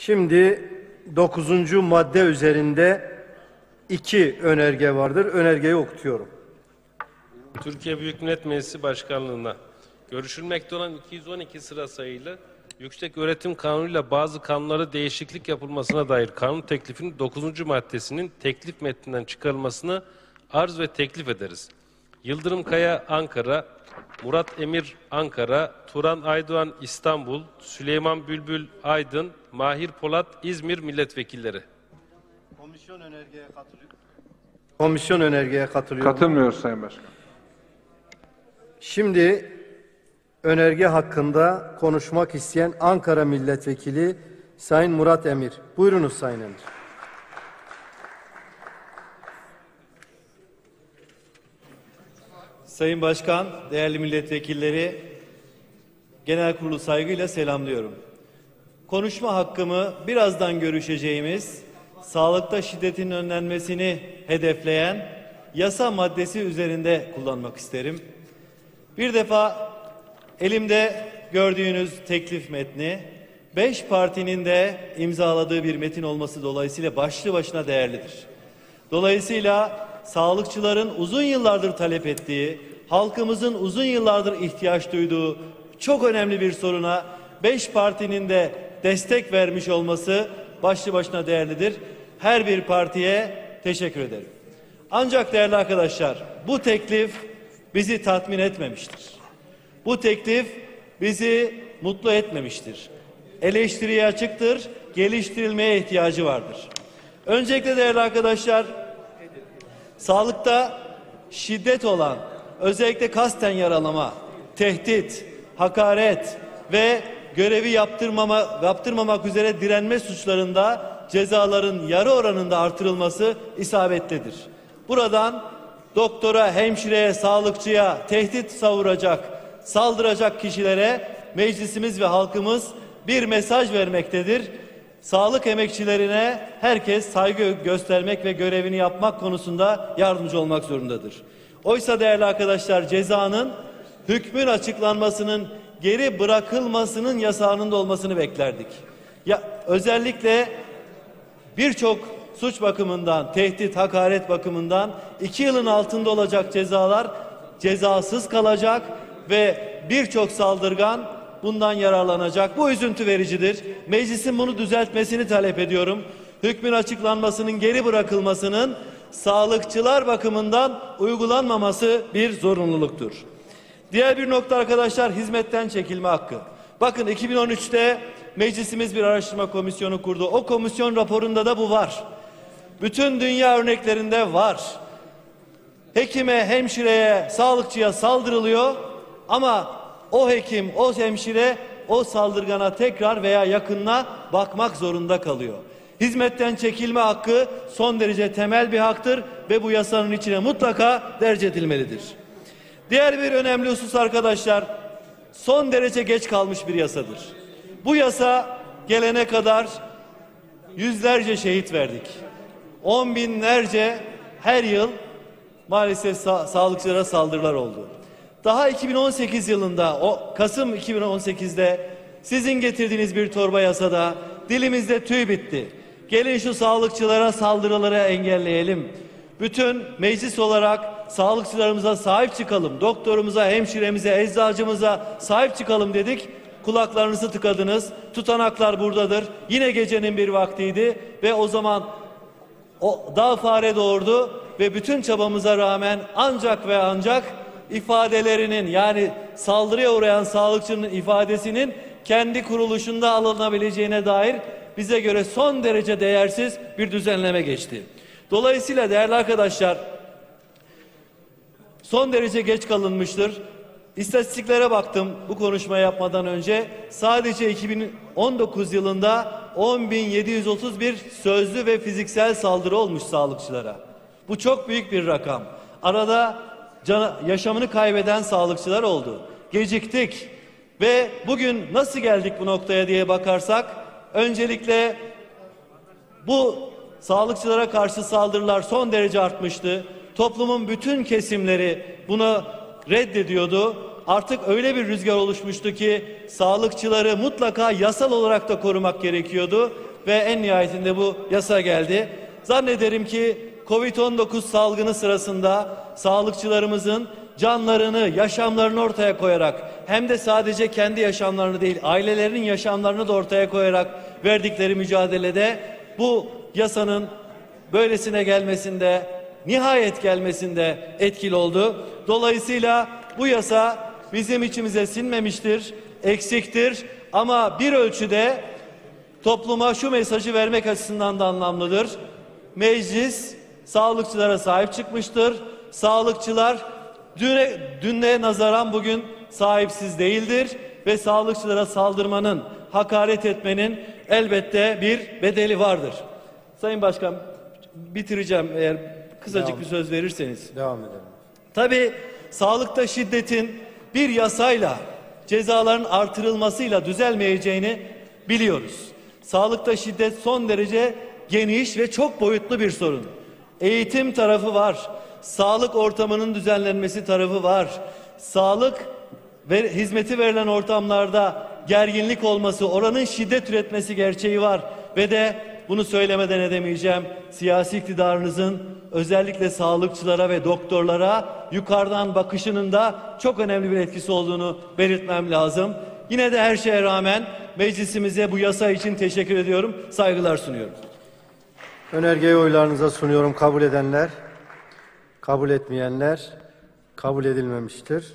Şimdi dokuzuncu madde üzerinde iki önerge vardır. Önergeyi okutuyorum. Türkiye Büyük Millet Meclisi Başkanlığı'na görüşülmekte olan 212 sıra sayılı Yüksek Öğretim Kanunu ile bazı kanunlara değişiklik yapılmasına dair kanun teklifinin 9. maddesinin teklif metninden çıkarılmasını arz ve teklif ederiz. Yıldırım Kaya Ankara, Murat Emir Ankara, Turan Aydoğan İstanbul, Süleyman Bülbül Aydın, Mahir Polat İzmir milletvekilleri. Komisyon önergeye katılıyor. Komisyon önergeye katılıyor. mu? Katılmıyoruz Sayın Başkan. Şimdi önerge hakkında konuşmak isteyen Ankara Milletvekili Sayın Murat Emir. Buyurunuz Sayın Emir. Sayın Başkan, değerli milletvekilleri, genel kurulu saygıyla selamlıyorum. Konuşma hakkımı birazdan görüşeceğimiz sağlıkta şiddetin önlenmesini hedefleyen yasa maddesi üzerinde kullanmak isterim. Bir defa elimde gördüğünüz teklif metni beş partinin de imzaladığı bir metin olması dolayısıyla başlı başına değerlidir. Dolayısıyla sağlıkçıların uzun yıllardır talep ettiği, halkımızın uzun yıllardır ihtiyaç duyduğu çok önemli bir soruna beş partinin de destek vermiş olması başlı başına değerlidir. Her bir partiye teşekkür ederim. Ancak değerli arkadaşlar bu teklif bizi tatmin etmemiştir. Bu teklif bizi mutlu etmemiştir. Eleştiriye açıktır, geliştirilmeye ihtiyacı vardır. Öncelikle değerli arkadaşlar, sağlıkta şiddet olan, özellikle kasten yaralama, tehdit, hakaret ve görevi yaptırmama, yaptırmamak üzere direnme suçlarında cezaların yarı oranında artırılması isabetlidir. Buradan doktora, hemşireye, sağlıkçıya tehdit savuracak, saldıracak kişilere meclisimiz ve halkımız bir mesaj vermektedir. Sağlık emekçilerine herkes saygı göstermek ve görevini yapmak konusunda yardımcı olmak zorundadır. Oysa değerli arkadaşlar cezanın hükmün açıklanmasının geri bırakılmasının yasağının da olmasını beklerdik. Ya özellikle birçok suç bakımından, tehdit, hakaret bakımından iki yılın altında olacak cezalar cezasız kalacak ve birçok saldırgan bundan yararlanacak. Bu üzüntü vericidir. Meclisin bunu düzeltmesini talep ediyorum. Hükmün açıklanmasının geri bırakılmasının sağlıkçılar bakımından uygulanmaması bir zorunluluktur. Diğer bir nokta arkadaşlar hizmetten çekilme hakkı. Bakın 2013'te meclisimiz bir araştırma komisyonu kurdu. O komisyon raporunda da bu var. Bütün dünya örneklerinde var. Hekime, hemşireye, sağlıkçıya saldırılıyor ama o hekim, o hemşire o saldırgana tekrar veya yakınına bakmak zorunda kalıyor. Hizmetten çekilme hakkı son derece temel bir haktır ve bu yasanın içine mutlaka derc edilmelidir. Diğer bir önemli husus arkadaşlar son derece geç kalmış bir yasadır. Bu yasa gelene kadar yüzlerce şehit verdik. On binlerce her yıl maalesef sa- sağlıkçılara saldırılar oldu. Daha 2018 yılında o Kasım 2018'de sizin getirdiğiniz bir torba yasada dilimizde tüy bitti. Gelin şu sağlıkçılara saldırıları engelleyelim. Bütün meclis olarak sağlıkçılarımıza sahip çıkalım. Doktorumuza, hemşiremize, eczacımıza sahip çıkalım dedik. Kulaklarınızı tıkadınız. Tutanaklar buradadır. Yine gecenin bir vaktiydi ve o zaman o dağ fare doğurdu ve bütün çabamıza rağmen ancak ve ancak ifadelerinin yani saldırıya uğrayan sağlıkçının ifadesinin kendi kuruluşunda alınabileceğine dair bize göre son derece değersiz bir düzenleme geçti. Dolayısıyla değerli arkadaşlar son derece geç kalınmıştır. İstatistiklere baktım bu konuşmayı yapmadan önce. Sadece 2019 yılında 10.731 sözlü ve fiziksel saldırı olmuş sağlıkçılara. Bu çok büyük bir rakam. Arada cana, yaşamını kaybeden sağlıkçılar oldu. Geciktik ve bugün nasıl geldik bu noktaya diye bakarsak öncelikle bu sağlıkçılara karşı saldırılar son derece artmıştı. Toplumun bütün kesimleri bunu reddediyordu. Artık öyle bir rüzgar oluşmuştu ki sağlıkçıları mutlaka yasal olarak da korumak gerekiyordu. ve en nihayetinde bu yasa geldi. Zannederim ki Covid-19 salgını sırasında sağlıkçılarımızın canlarını, yaşamlarını ortaya koyarak hem de sadece kendi yaşamlarını değil, ailelerinin yaşamlarını da ortaya koyarak verdikleri mücadelede bu yasanın böylesine gelmesinde, nihayet gelmesinde etkili oldu. Dolayısıyla bu yasa bizim içimize sinmemiştir, eksiktir ama bir ölçüde topluma şu mesajı vermek açısından da anlamlıdır. Meclis sağlıkçılara sahip çıkmıştır. Sağlıkçılar düne, dünle nazaran bugün sahipsiz değildir ve sağlıkçılara saldırmanın, hakaret etmenin elbette bir bedeli vardır. Sayın Başkan bitireceğim eğer kısacık Devam. bir söz verirseniz. Devam edelim. Tabii sağlıkta şiddetin bir yasayla cezaların artırılmasıyla düzelmeyeceğini biliyoruz. Sağlıkta şiddet son derece geniş ve çok boyutlu bir sorun. Eğitim tarafı var. Sağlık ortamının düzenlenmesi tarafı var. Sağlık ve hizmeti verilen ortamlarda gerginlik olması, oranın şiddet üretmesi gerçeği var ve de bunu söylemeden edemeyeceğim. Siyasi iktidarınızın özellikle sağlıkçılara ve doktorlara yukarıdan bakışının da çok önemli bir etkisi olduğunu belirtmem lazım. Yine de her şeye rağmen meclisimize bu yasa için teşekkür ediyorum. Saygılar sunuyorum. Önergeyi oylarınıza sunuyorum. Kabul edenler, kabul etmeyenler kabul edilmemiştir.